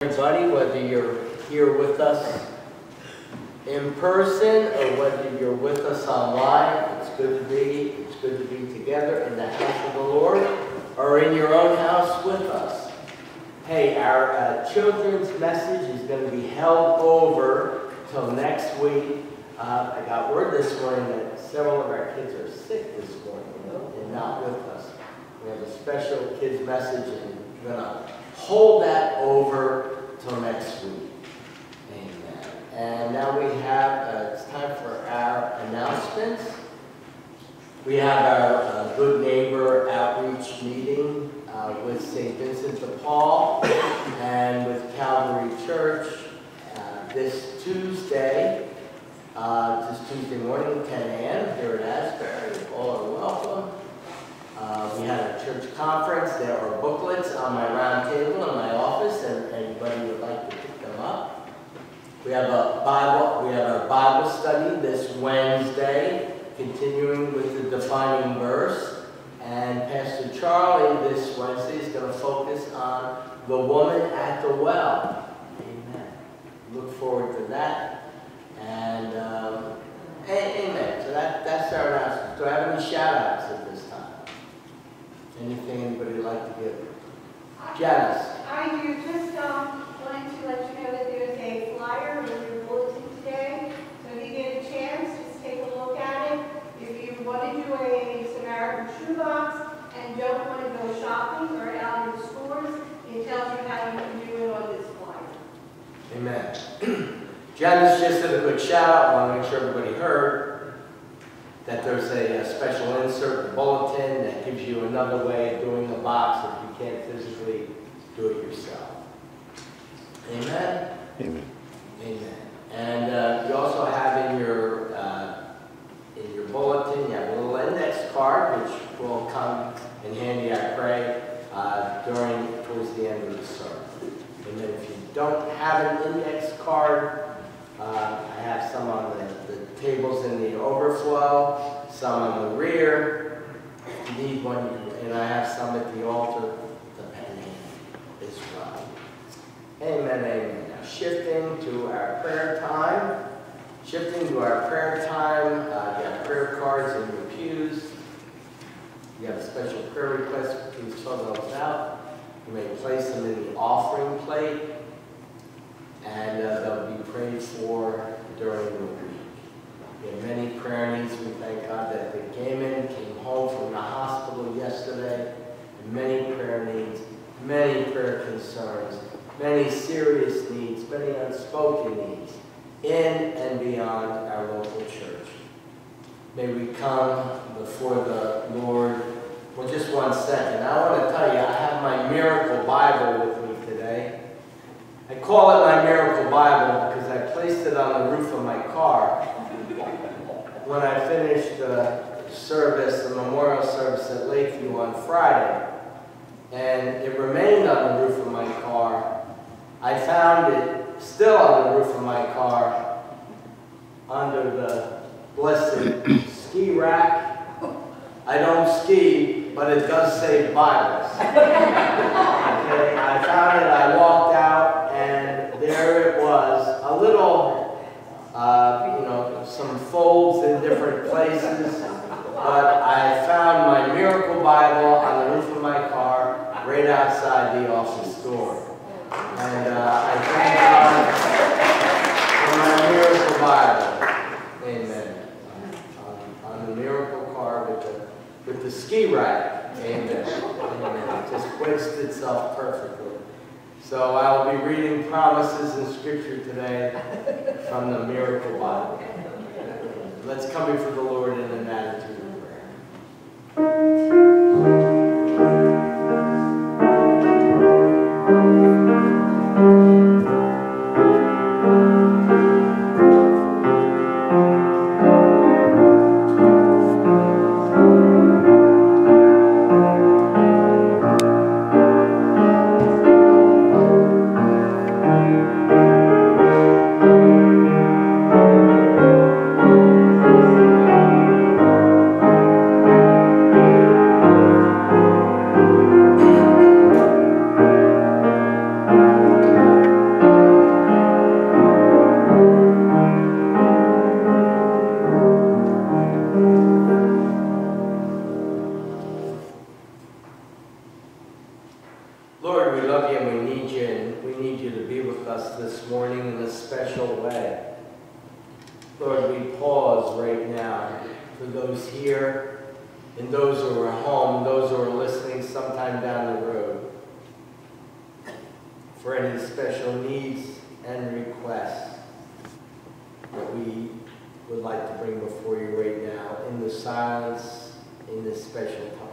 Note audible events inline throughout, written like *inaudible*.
everybody, whether you're here with us in person or whether you're with us online. It's good to be, it's good to be together in the house of the Lord or in your own house with us. Hey, our uh, children's message is going to be held over till next week. Uh, I got word this morning that several of our kids are sick this morning and not with us. We have a special kids message and we're going to hold that over till next week. Amen. And now we have, uh, it's time for our announcements. We have our uh, Good Neighbor Outreach Meeting uh, with St. Vincent de Paul and with Calvary Church uh, this Tuesday, uh, this Tuesday morning, 10 a.m. here at Asbury. All are welcome. Uh, we had a church conference. There are booklets on my round table in my office, and anybody would like to pick them up. We have a Bible. We have a Bible study this Wednesday, continuing with the defining verse. And Pastor Charlie this Wednesday is going to focus on the woman at the well. Amen. Look forward to that. And um, amen. So that, that's our announcement. Do I have any shout-outs at this time? Anything anybody would like to give? Janice. I do just um, wanted to let you know that there's a flyer in your bulletin today. So if you get a chance, just take a look at it. If you want to do a Samaritan shoebox and don't want to go shopping or out in stores, it tells you how you can do it on this flyer. Amen. *clears throat* Janice just did a quick shout out. I want to make sure everybody heard that there's a, a special insert in bulletin that gives you another way of doing the box if you can't physically do it yourself. Amen. Amen. Amen. And uh, you also have in your uh, in your bulletin, you have a little index card which will come in handy, I pray, uh, during towards the end of the sermon. And then if you don't have an index card, uh, I have some on the, the tables in the overflow, some in the rear. If you need one, and I have some at the altar, the pen as well. Amen, amen. Now shifting to our prayer time. Shifting to our prayer time, uh, you have prayer cards in your pews. You have a special prayer request, please fill those out. You may place them in the offering plate, and uh, they'll be prayed for during the week. Have many prayer needs. We thank God that they came came home from the hospital yesterday. Many prayer needs, many prayer concerns, many serious needs, many unspoken needs in and beyond our local church. May we come before the Lord for just one second. I want to tell you, I have my miracle Bible with me today. I call it my miracle Bible because I placed it on the roof of my car when I finished the service, the memorial service at Lakeview on Friday. And it remained on the roof of my car. I found it still on the roof of my car under the blessed ski rack. I don't ski, but it does say Bibles. *laughs* Okay, I found it, I walked out, and there it was, a little, uh, you know, some folds in different places, but I found my miracle Bible on the roof of my car, right outside the office door. And uh, I thank God for my miracle Bible. Amen. On, on the miracle car with the, with the ski rack. Amen. Amen. It just placed itself perfectly. So I'll be reading promises in Scripture today from the Miracle Bible. Let's come before the Lord in an attitude right now. For those here and those who are home, those who are listening sometime down the road, for any special needs and requests that we would like to bring before you right now in the silence, in this special time.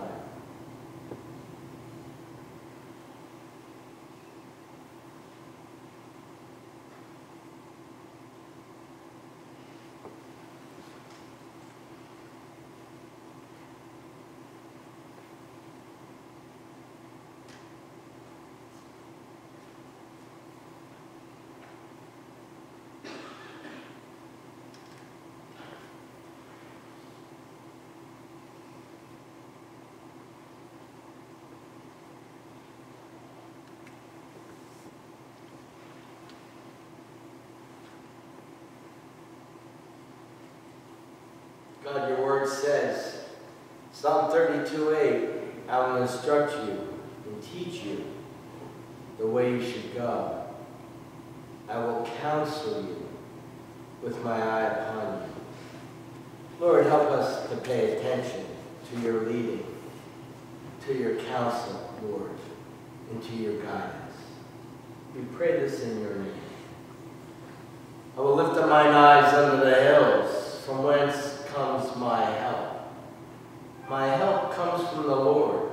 God, your word says, Psalm 32, 8, I will instruct you and teach you the way you should go. I will counsel you with my eye upon you. Lord, help us to pay attention to your leading, to your counsel, Lord, and to your guidance. We pray this in your name. I will lift up mine eyes unto the hills, from whence comes my help. My help comes from the Lord,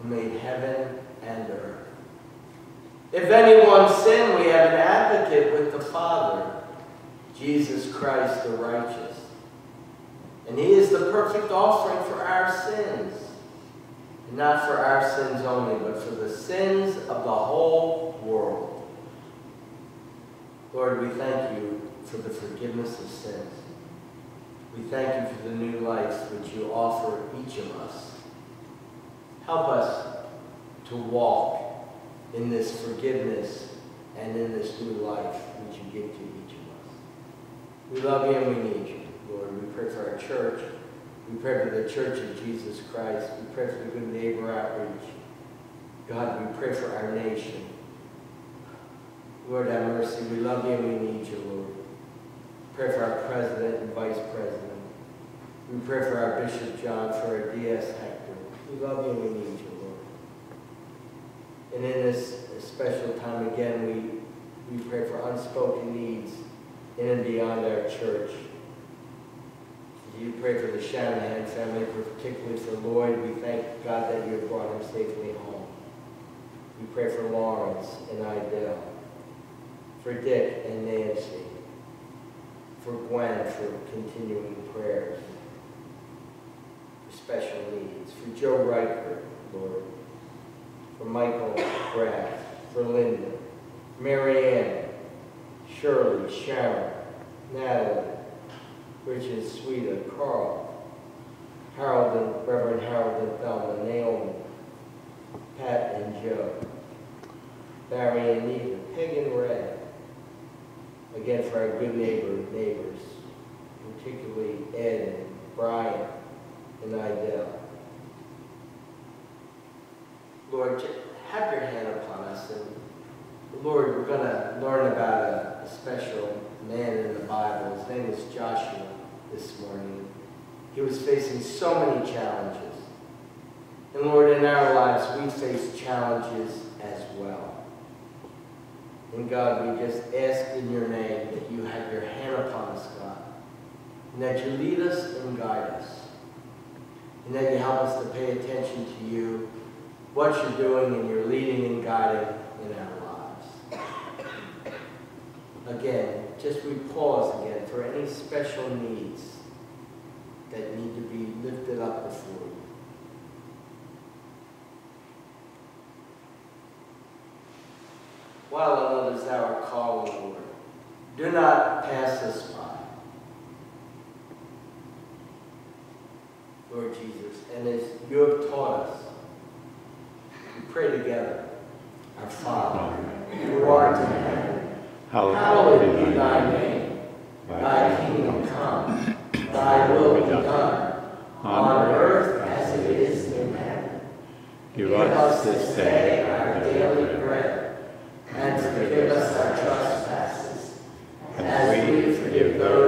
who made heaven and earth. If anyone sin, we have an advocate with the Father, Jesus Christ the righteous. And he is the perfect offering for our sins. Not for our sins only, but for the sins of the whole world. Lord, we thank you for the forgiveness of sins. We thank you for the new life which you offer each of us. Help us to walk in this forgiveness and in this new life which you give to each of us. We love you and we need you, Lord. We pray for our church. We pray for the Church of Jesus Christ. We pray for the Good Neighbor Outreach. God, we pray for our nation. Lord, have mercy. We love you and we need you, Lord. Pray for our president and vice president. We pray for our Bishop John, for our D.S. Hector. We love you and we need you, Lord. And in this special time again, we, we pray for unspoken needs in and beyond our church. You pray for the Shanahan family, particularly for Lloyd. We thank God that you have brought him safely home. We pray for Lawrence and Idell, for Dick and Nancy, for Gwen for continuing prayers, for special needs, for Joe Riker, Lord, for Michael Graff, for Linda, Marianne, Shirley, Sharon, Natalie, Richard Sweeta, Carl, Harold and Reverend Harold and Thelma, Naomi, Pat and Joe, Barry and Neva, Peg and Red, again for our good neighbor neighbors, particularly Ed and Brian and Idell. Lord, have your hand upon us. And Lord, we're going to learn about a, a special man in the Bible. His name is Joshua this morning. He was facing so many challenges. And Lord, in our lives, we face challenges as well. And God, we just ask in your name that you have your hand upon us, God. And that you lead us and guide us. And that you help us to pay attention to you, what you're doing, and you're leading and guiding in our lives. Again, just we pause again for any special needs that need to be lifted up before you. While on others thou art calling, Lord, do not pass us by. Lord Jesus, and as you have taught us, we pray together. Our Father, who art in heaven, hallowed be thy name. Thy kingdom come, thy will be done, on earth as it is in heaven. Give us this day our daily bread, and forgive us our trespasses, as we forgive those